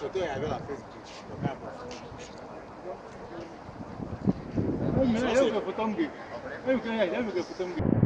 Soltou a ela fez o meu, eu vou botar eu, gui. Eu vou eu um gui.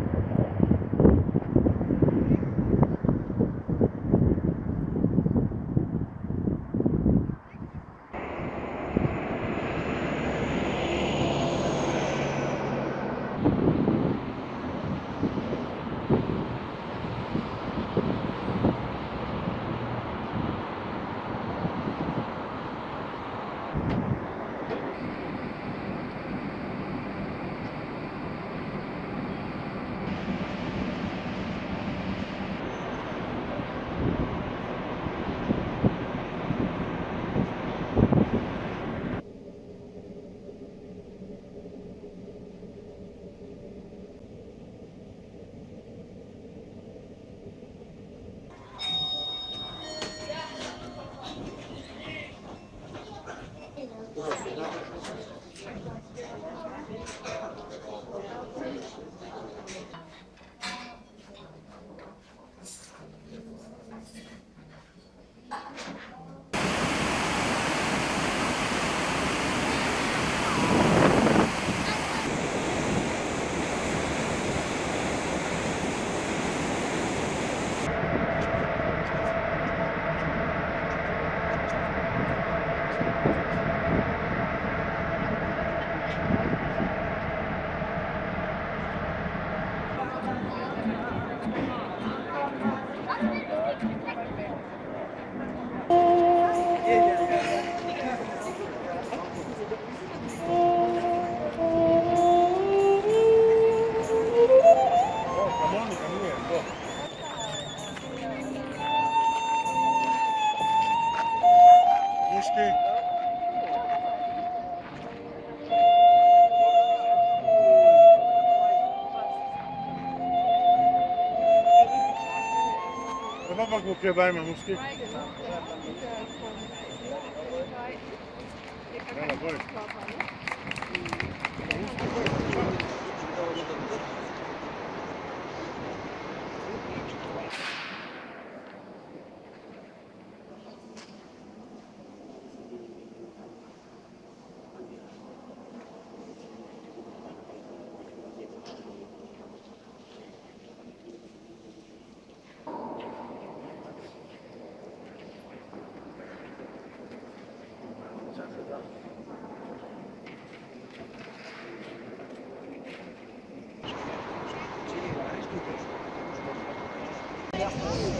मुख्य भाई में मुश्किल Hello, boy. Yeah.